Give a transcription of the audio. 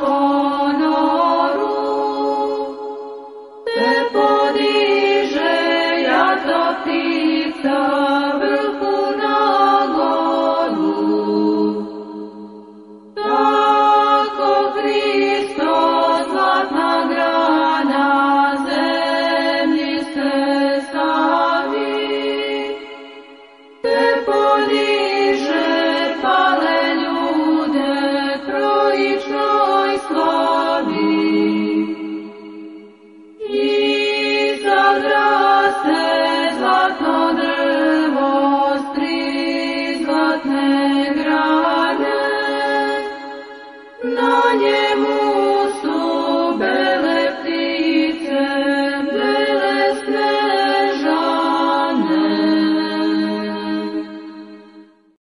ponoru. Te podiže Atne